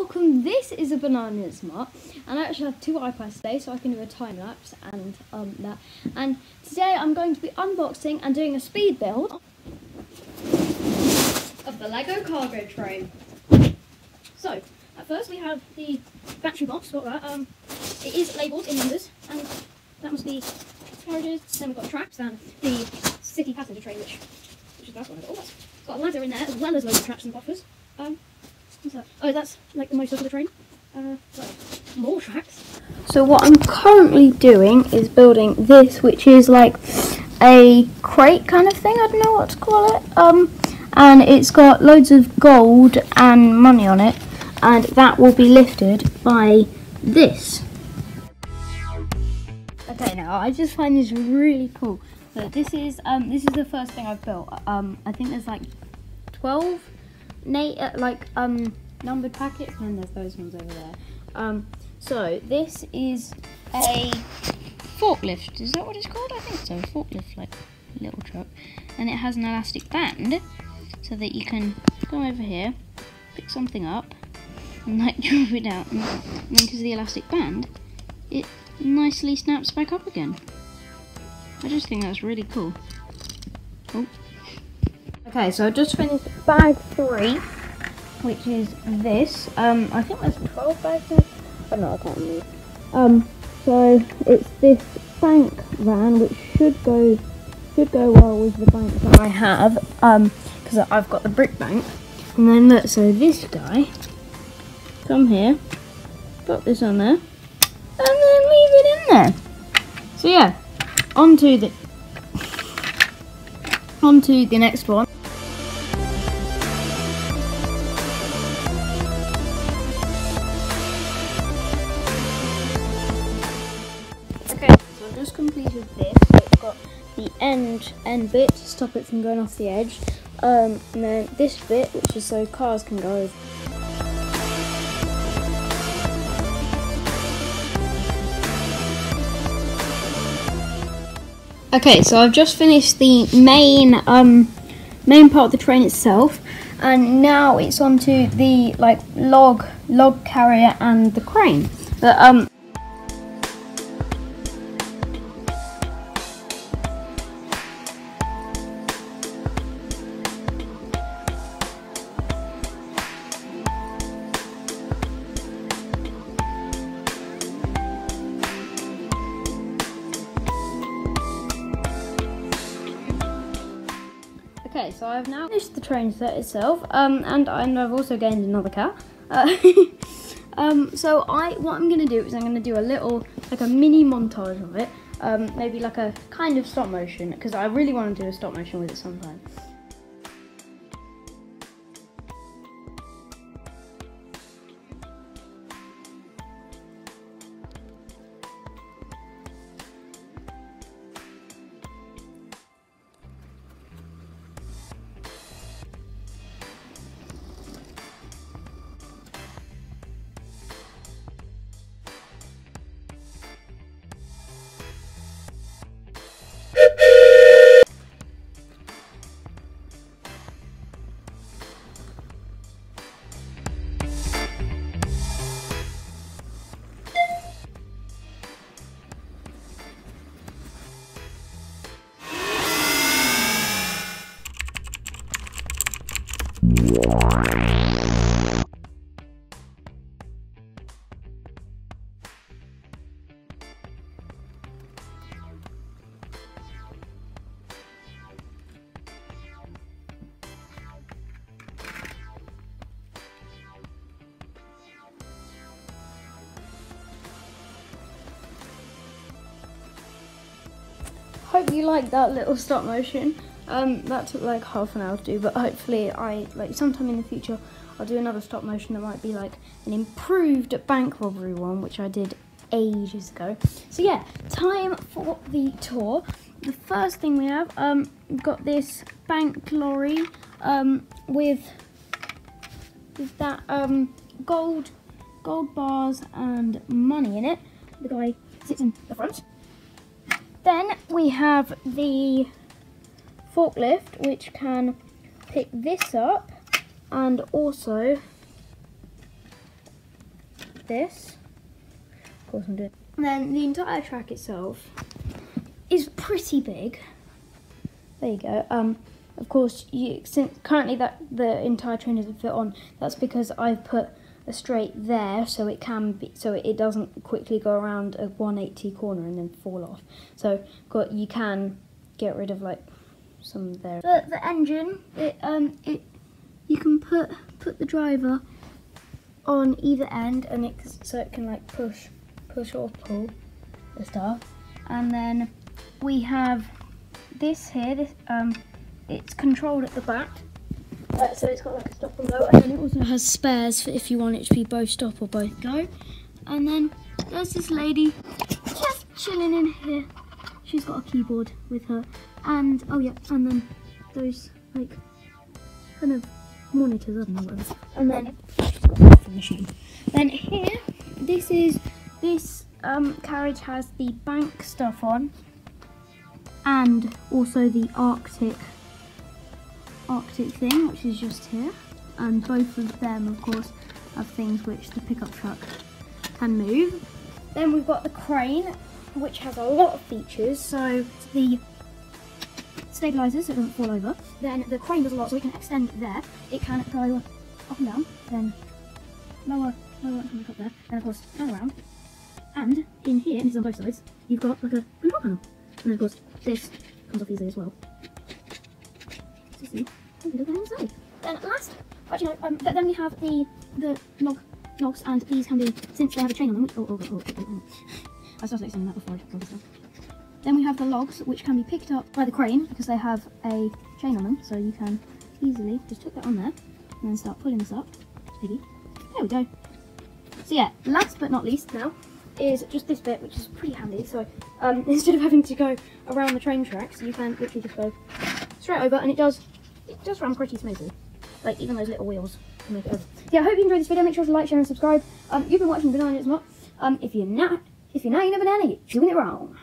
welcome. This is a Banana Smart, and I actually have two iPads today, so I can do a time lapse and um, that. And today I'm going to be unboxing and doing a speed build of the Lego cargo train. So, at first we have the battery box. Got that. Um, it is labelled in numbers, and that must be carriages. Then we've got tracks and the city passenger train, which which is that one. Oh, that's got a ladder in there as well as loads of tracks and buffers. Um, Oh, that's like the most of the train. Uh, more tracks. So what I'm currently doing is building this, which is like a crate kind of thing. I don't know what to call it. Um, and it's got loads of gold and money on it, and that will be lifted by this. I don't know. I just find this really cool. So this is um, this is the first thing I've built. Um, I think there's like 12 Nate, uh, like um, numbered packets, and there's those ones over there. Um, so this is a forklift. Is that what it's called? I think so. Forklift, like little truck, and it has an elastic band so that you can go over here, pick something up, and like drop it out, and because the elastic band, it nicely snaps back up again. I just think that's really cool. Oh. Okay, so I just finished bag three, which is this. Um, I think there's 12 bags in Oh no, I can't remember. Um, so it's this bank van, which should go should go well with the bank that I have. Um, because I've got the brick bank. And then look, so this guy, come here, put this on there, and then leave it in there. So yeah, on to the on to the next one. So I've just completed this. So it's got the end end bit to stop it from going off the edge. Um, and then this bit, which is so cars can go over. Okay, so I've just finished the main um, main part of the train itself, and now it's onto the like log log carrier and the crane. But um, Okay, so I've now finished the train set itself, um, and, and I've also gained another cat. Uh, um, so I, what I'm gonna do is I'm gonna do a little, like a mini montage of it, um, maybe like a kind of stop motion, because I really want to do a stop motion with it sometime. Hope you like that little stop motion. Um, that took like half an hour to do, but hopefully I, like sometime in the future, I'll do another stop motion that might be like an improved bank robbery one, which I did ages ago. So yeah, time for the tour. The first thing we have, um, we've got this bank lorry, um, with, with that, um, gold, gold bars and money in it. The guy sits in the front. Then we have the forklift, which can pick this up and also this. Of course I'm doing. And then the entire track itself is pretty big. There you go. Um, of course, you since currently that the entire train doesn't fit on. That's because I've put a straight there, so it can be so it doesn't quickly go around a 180 corner and then fall off. So got you can get rid of like some there. The the engine, it um it you can put put the driver on either end and it so it can like push push or pull the stuff. And then we have this here this um it's controlled at the back. Uh, so it's got like a stop and go and then it also has spares for if you want it to be both stop or both go. And then there's this lady just chilling in here she's got a keyboard with her and oh yeah and then those like kind of monitors I don't know what and then machine. Then here this is this um, carriage has the bank stuff on and also the Arctic Arctic thing which is just here. And both of them of course have things which the pickup truck can move. Then we've got the crane which has a lot of features so the stabilizers so it doesn't fall over. Then the crane does a lot so it can extend there. It can go up and down then lower lower and up there and of course turn around and in here, and this is on both sides, you've got like a control panel. And of course, this comes off easily as well. So see, look inside. Then last, actually um, then we have the the log logs, and these can be since they have a chain on them. Which, oh, oh, oh, oh, oh. I explaining that before. Then we have the logs, which can be picked up by the crane because they have a chain on them, so you can easily just put that on there and then start pulling this up. Maybe. There we go. So yeah, last but not least now, is just this bit, which is pretty handy. So um, instead of having to go around the train tracks, you can literally just go straight over, and it does it does run pretty smoothly. Like even those little wheels. Yeah, I hope you enjoyed this video. Make sure to like, share, and subscribe. Um, you've been watching Banana It's Not. Um, if you're not, if you're not, you're a banana, you're doing it wrong.